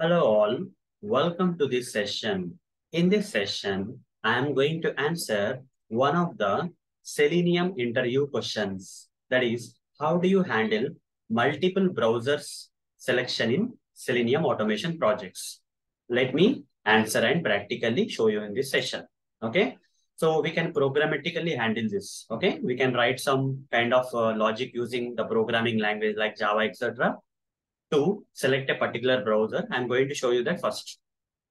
Hello all, welcome to this session. In this session, I am going to answer one of the Selenium interview questions. That is, how do you handle multiple browsers selection in Selenium automation projects? Let me answer and practically show you in this session. Okay. So we can programmatically handle this. Okay. We can write some kind of uh, logic using the programming language like Java, etc to select a particular browser. I'm going to show you that first.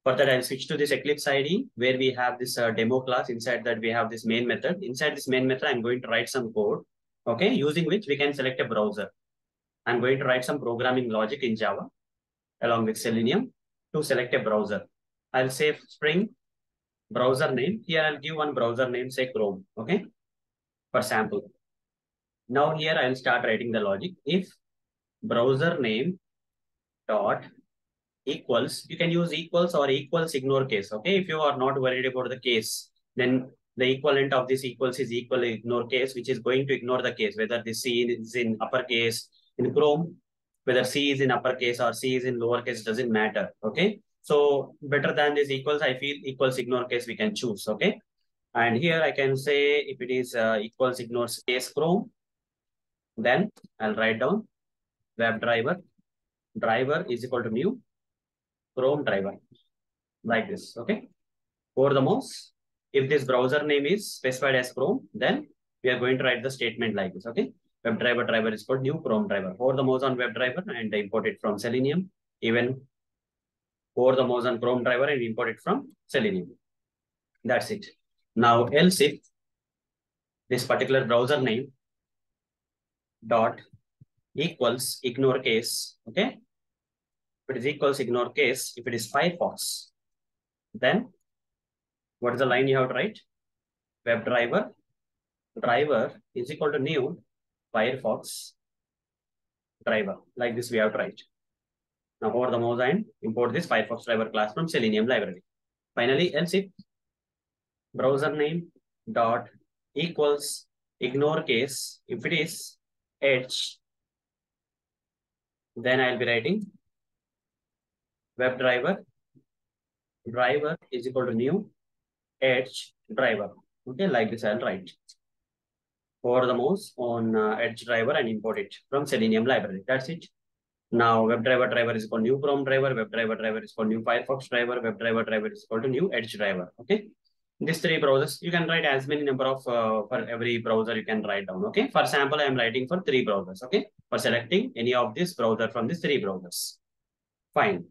For that, I'll switch to this Eclipse IDE where we have this uh, demo class. Inside that, we have this main method. Inside this main method, I'm going to write some code, okay, using which we can select a browser. I'm going to write some programming logic in Java along with Selenium to select a browser. I'll say String browser name. Here, I'll give one browser name, say Chrome, okay, for sample. Now here, I'll start writing the logic. If browser name dot equals, you can use equals or equals ignore case. Okay. If you are not worried about the case, then the equivalent of this equals is equal ignore case, which is going to ignore the case, whether the C is in uppercase in Chrome, whether C is in uppercase or C is in lowercase, doesn't matter. Okay. So better than this equals, I feel equals ignore case we can choose. Okay. And here I can say if it is uh, equals ignores case Chrome, then I'll write down WebDriver driver is equal to new Chrome driver like this. Okay. For the mouse, if this browser name is specified as Chrome, then we are going to write the statement like this. Okay. WebDriver driver is called new Chrome driver. For the mouse on WebDriver and import it from Selenium. Even for the mouse on Chrome driver and import it from Selenium. That's it. Now, else if this particular browser name dot equals ignore case, okay? It is equals ignore case, if it is Firefox, then what is the line you have to write? WebDriver driver is equal to new Firefox driver. Like this we have to write. Now over the mouse and import this Firefox driver class from Selenium library. Finally, else if browser name dot equals ignore case, if it is edge, then I'll be writing WebDriver driver is equal to new edge driver. Okay, like this I'll write. For the mouse on uh, edge driver and import it from Selenium library. That's it. Now WebDriver driver is called new Chrome driver, WebDriver driver is called new Firefox driver, WebDriver driver is called new Edge driver. Okay. These three browsers, you can write as many number of uh, for every browser you can write down. Okay. For example, I am writing for three browsers. Okay. For selecting any of this browser from these three browsers. Fine.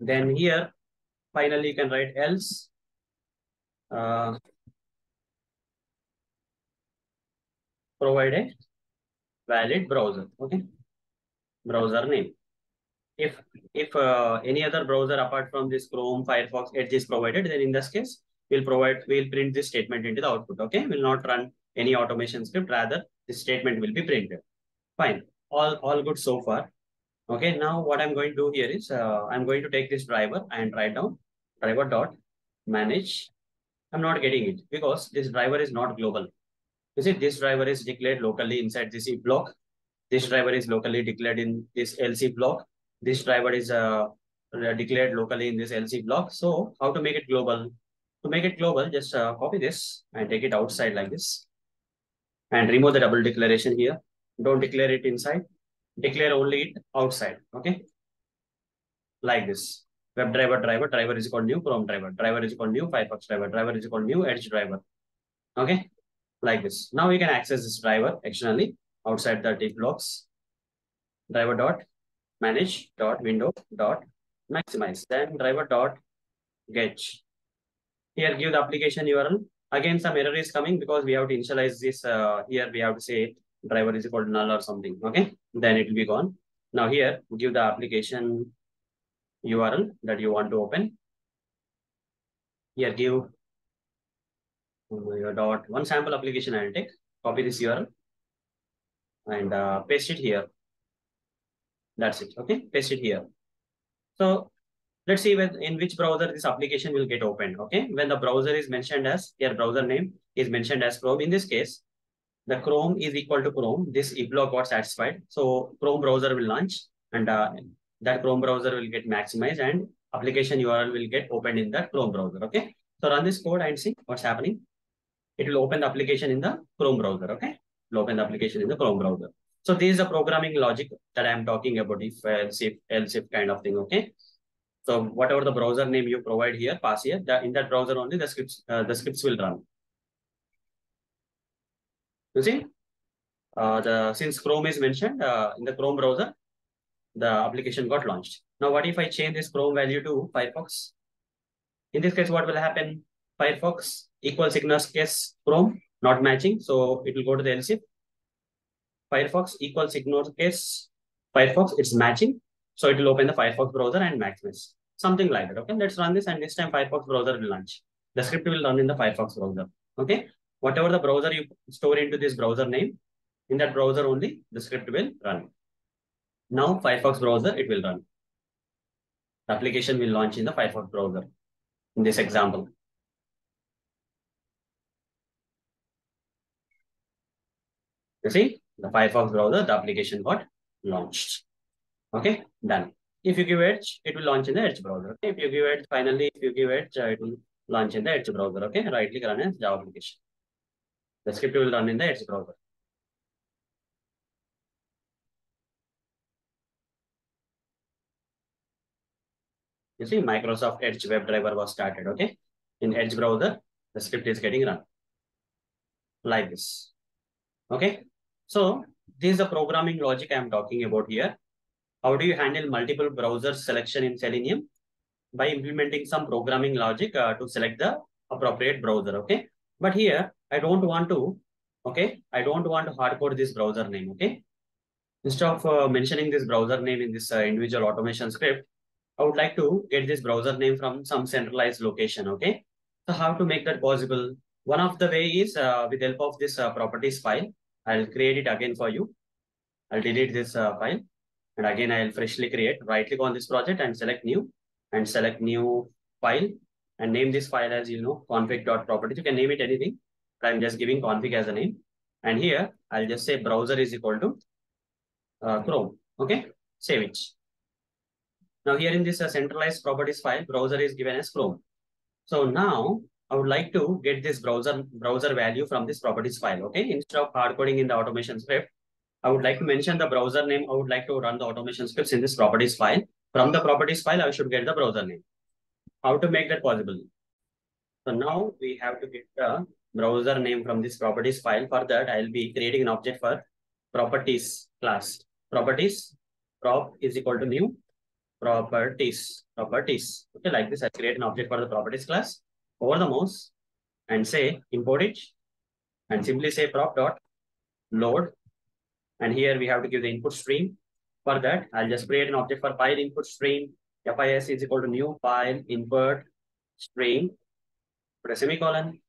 Then here, finally, you can write else. Uh, provide a valid browser. Okay. Browser name. If if uh, any other browser apart from this Chrome, Firefox, Edge is provided, then in this case, we'll provide, we'll print this statement into the output. Okay. We'll not run any automation script. Rather, this statement will be printed. Fine. All, all good so far. Okay, now what I'm going to do here is uh, I'm going to take this driver and write down driver dot manage. I'm not getting it because this driver is not global. You see, this driver is declared locally inside this if block. This driver is locally declared in this LC block. This driver is uh, declared locally in this LC block. So how to make it global? To make it global, just uh, copy this and take it outside like this. And remove the double declaration here. Don't declare it inside declare only it outside. Okay. Like this. WebDriver driver, driver driver is called new Chrome driver, driver is called new Firefox driver, driver is called new Edge driver. Okay. Like this. Now we can access this driver externally outside the if blocks. Driver dot manage dot window dot maximize. Then driver dot get. Here give the application URL. Again, some error is coming because we have to initialize this. Uh, here we have to say driver is equal to null or something. Okay, then it will be gone. Now here, give the application URL that you want to open. Here, give your dot one sample application I'll take. Copy this URL and uh, paste it here. That's it. Okay, paste it here. So let's see when, in which browser this application will get opened. Okay, when the browser is mentioned as your browser name is mentioned as Chrome. In this case, the Chrome is equal to Chrome. This if block got satisfied. So Chrome browser will launch and uh, that Chrome browser will get maximized and application URL will get opened in that Chrome browser. Okay. So run this code and see what's happening. It will open the application in the Chrome browser. Okay. It will open the application in the Chrome browser. So this is the programming logic that I'm talking about if else if else if kind of thing. Okay. So whatever the browser name you provide here, pass here, the, in that browser only the scripts uh, the scripts will run. You see, uh, the since Chrome is mentioned uh, in the Chrome browser, the application got launched. Now, what if I change this Chrome value to Firefox? In this case, what will happen? Firefox equals Ignor's case Chrome not matching, so it will go to the else if. Firefox equals Ignor's case Firefox, it's matching, so it will open the Firefox browser and maximize. Something like that. Okay, let's run this, and this time Firefox browser will launch. The script will run in the Firefox browser. Okay, whatever the browser you store into this browser name, in that browser only the script will run. Now Firefox browser, it will run. The application will launch in the Firefox browser in this example. You see, the Firefox browser, the application got launched. Okay, done. If you give Edge, it will launch in the Edge browser. If you give Edge, finally, if you give Edge, uh, it will launch in the Edge browser. Okay, right click run as Java application. The script will run in the Edge browser. You see, Microsoft Edge WebDriver was started. Okay, in Edge browser, the script is getting run like this. Okay, so this is the programming logic I am talking about here. How do you handle multiple browser selection in Selenium? By implementing some programming logic uh, to select the appropriate browser. Okay, but here I don't want to. Okay, I don't want to hardcode this browser name. Okay, instead of uh, mentioning this browser name in this uh, individual automation script, I would like to get this browser name from some centralized location. Okay. So how to make that possible? One of the way is uh, with help of this uh, properties file. I'll create it again for you. I'll delete this uh, file and again I'll freshly create. Right click on this project and select new and select new file and name this file as you know config.properties. You can name it anything. But I'm just giving config as a name. And here I'll just say browser is equal to uh, Chrome. Okay. Save it. Now here in this uh, centralized properties file, browser is given as Chrome. So now I would like to get this browser browser value from this properties file. Okay, instead of hard coding in the automation script, I would like to mention the browser name. I would like to run the automation scripts in this properties file. From the properties file, I should get the browser name. How to make that possible? So now we have to get the browser name from this properties file. For that, I'll be creating an object for properties class. Properties prop is equal to new properties, properties. Okay, like this, I create an object for the properties class over the mouse and say import it and simply say prop dot load. And here we have to give the input stream. For that, I'll just create an object for file input stream. FIS is equal to new file input stream. Put a semicolon.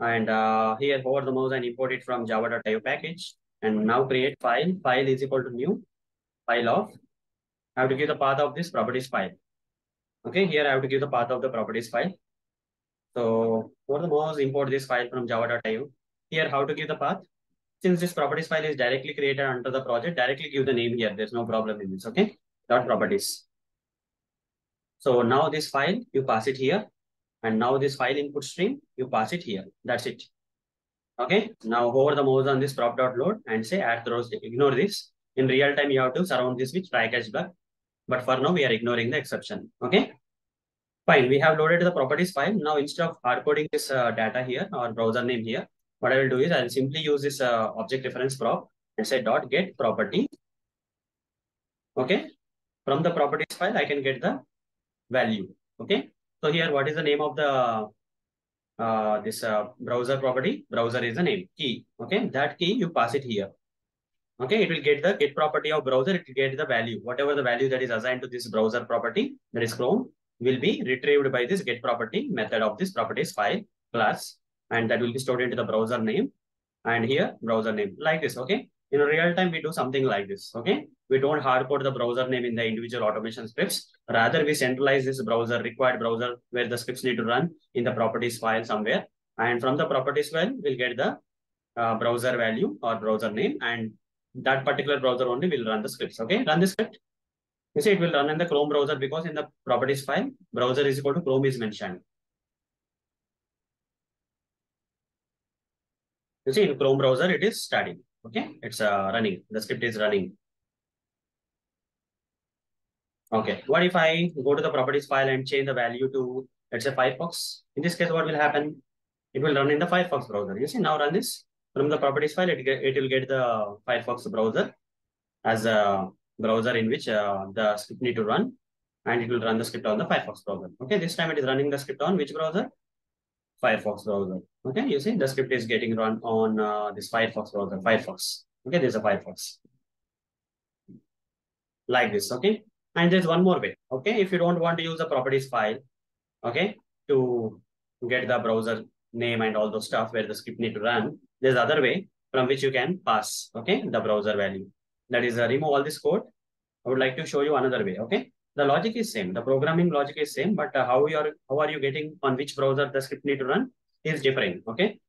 And uh, here over the mouse and import it from java.io package. And now create file. File is equal to new file of I have to give the path of this properties file. Okay, here I have to give the path of the properties file. So for the mouse, import this file from java.io. Here, how to give the path? Since this properties file is directly created under the project, directly give the name here. There's no problem in this, okay? Dot properties. So now this file, you pass it here. And now this file input stream, you pass it here. That's it. Okay, now hover the mouse on this prop prop.load and say add throws. Ignore this. In real time, you have to surround this with try catch block. But for now, we are ignoring the exception. Okay. Fine. We have loaded the properties file. Now, instead of hard coding this uh, data here or browser name here, what I will do is I'll simply use this uh, object reference prop and say dot get property. Okay. From the properties file, I can get the value. Okay. So here, what is the name of the uh, this uh, browser property? Browser is the name key. Okay. That key you pass it here. Okay, it will get the get property of browser, it will get the value. Whatever the value that is assigned to this browser property, that is Chrome, will be retrieved by this get property method of this properties file class. And that will be stored into the browser name. And here, browser name, like this, okay? In real time, we do something like this, okay? We don't hard code the browser name in the individual automation scripts. Rather, we centralize this browser, required browser, where the scripts need to run in the properties file somewhere. And from the properties file, we'll get the uh, browser value or browser name and that particular browser only will run the scripts. Okay, run the script. You see, it will run in the Chrome browser because in the properties file, browser is equal to Chrome is mentioned. You see, in Chrome browser, it is starting. Okay, it's uh, running. The script is running. Okay, what if I go to the properties file and change the value to, let's say, Firefox? In this case, what will happen? It will run in the Firefox browser. You see, now run this from the properties file, it, get, it will get the Firefox browser as a browser in which uh, the script need to run and it will run the script on the Firefox browser. Okay, this time it is running the script on which browser? Firefox browser. Okay, you see the script is getting run on uh, this Firefox browser, Firefox. Okay, there's a Firefox. Like this, okay? And there's one more way, okay? If you don't want to use the properties file, okay, to get the browser name and all those stuff where the script need to run, there's other way from which you can pass, okay, the browser value. That is uh, remove all this code. I would like to show you another way, okay? The logic is same, the programming logic is same, but uh, how you are how are you getting on which browser the script need to run is different, okay?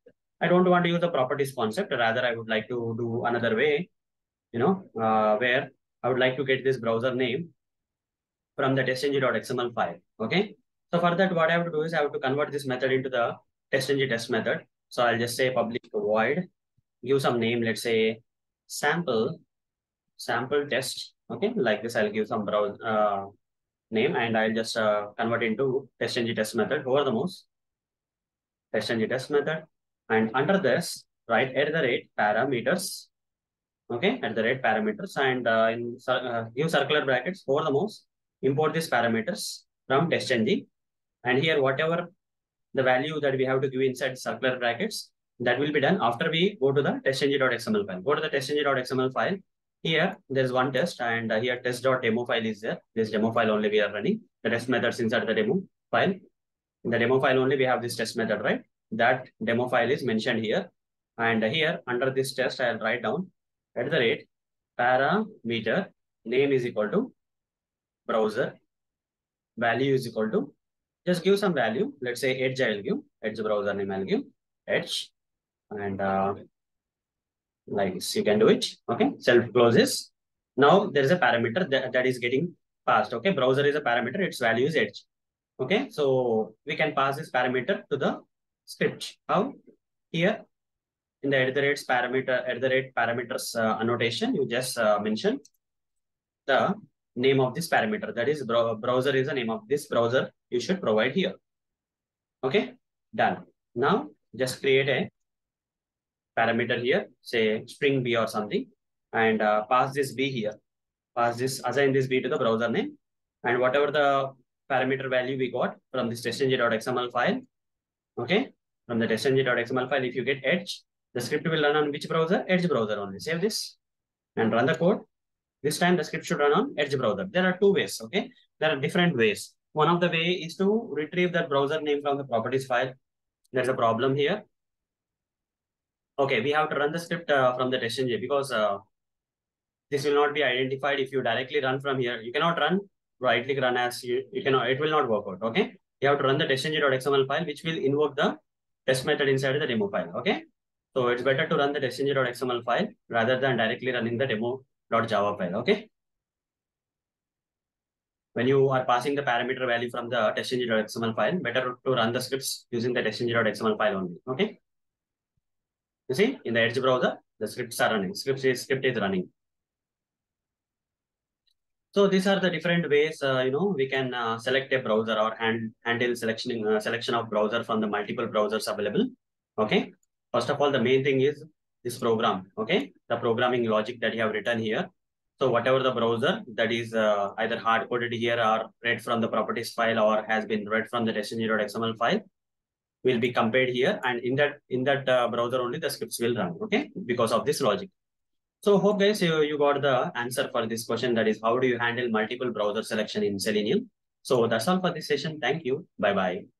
I don't want to use the properties concept, rather I would like to do another way, you know, uh, where I would like to get this browser name from the testng.xml file, okay? So for that, what I have to do is I have to convert this method into the testng test method. So I'll just say public void, give some name, let's say sample, sample test Okay, like this, I'll give some browse uh, name and I'll just uh, convert into testng test method over the mouse. Testng test method. And under this, write at the rate parameters. Okay, at the rate parameters and uh, in uh, give circular brackets over the mouse. Import these parameters from testng. And here, whatever the value that we have to give inside circular brackets, that will be done after we go to the testng.xml file. Go to the testng.xml file here, there's one test and uh, here test.demo file is there. This demo file only we are running. The test methods inside the demo file. In the demo file only we have this test method, right? That demo file is mentioned here. And here under this test, I'll write down at the rate parameter name is equal to browser value is equal to just give some value. Let's say edge I'll give edge browser name I'll give edge and uh, like this. You can do it. Okay. Self closes. Now there is a parameter that, that is getting passed. Okay. Browser is a parameter. Its value is edge. Okay. So we can pass this parameter to the script. How? Here in the at the rates parameter at rate parameters uh, annotation, you just uh, mention the name of this parameter. That is browser is the name of this browser you should provide here. Okay. Done. Now just create a parameter here, say string b or something, and uh, pass this b here. Pass this, assign this b to the browser name, and whatever the parameter value we got from this testng.xml file, okay, from the testng.xml file, if you get Edge, the script will run on which browser? Edge browser only. Save this and run the code. This time the script should run on Edge browser. There are two ways, okay? There are different ways. One of the way is to retrieve that browser name from the properties file. There's a problem here. Okay, we have to run the script uh, from the testng because uh, this will not be identified if you directly run from here. You cannot run right click run as you, you cannot, it will not work out. Okay, you have to run the testng.xml file, which will invoke the test method inside the demo file. Okay, so it's better to run the testng.xml file rather than directly running the demo.java file. Okay. When you are passing the parameter value from the testng.xml file, better to run the scripts using the testng.xml file only. Okay. You see, in the Edge browser, the scripts are running. Script is, script is running. So these are the different ways, uh, you know, we can uh, select a browser or hand, handle selection, uh, selection of browser from the multiple browsers available. Okay. First of all, the main thing is this program. Okay. The programming logic that you have written here. So whatever the browser that is uh, either hard coded here or read from the properties file or has been read from the testng.xml file, will be compared here and in that in that uh, browser only the scripts will run okay because of this logic. So hope guys you, you got the answer for this question that is how do you handle multiple browser selection in selenium? So that's all for this session. Thank you. Bye bye